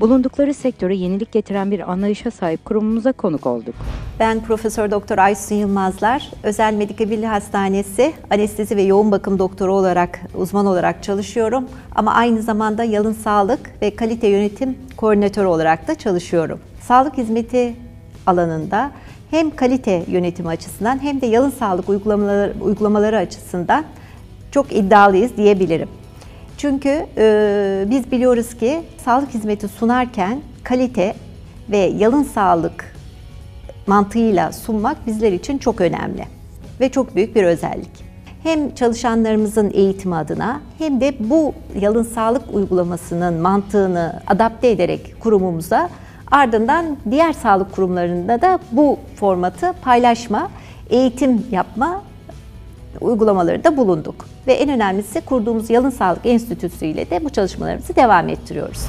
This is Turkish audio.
bulundukları sektöre yenilik getiren bir anlayışa sahip kurumumuza konuk olduk. Ben Profesör Doktor Aysun Yılmazlar, Özel Medika Birliği Hastanesi anestezi ve yoğun bakım doktoru olarak uzman olarak çalışıyorum ama aynı zamanda yalın sağlık ve kalite yönetim koordinatörü olarak da çalışıyorum. Sağlık hizmeti alanında hem kalite yönetimi açısından hem de yalın sağlık uygulamaları, uygulamaları açısından çok iddialıyız diyebilirim. Çünkü e, biz biliyoruz ki sağlık hizmeti sunarken kalite ve yalın sağlık mantığıyla sunmak bizler için çok önemli ve çok büyük bir özellik. Hem çalışanlarımızın eğitimi adına hem de bu yalın sağlık uygulamasının mantığını adapte ederek kurumumuza ardından diğer sağlık kurumlarında da bu formatı paylaşma, eğitim yapma uygulamaları da bulunduk. Ve en önemlisi kurduğumuz Yalın Sağlık Enstitüsü ile de bu çalışmalarımızı devam ettiriyoruz.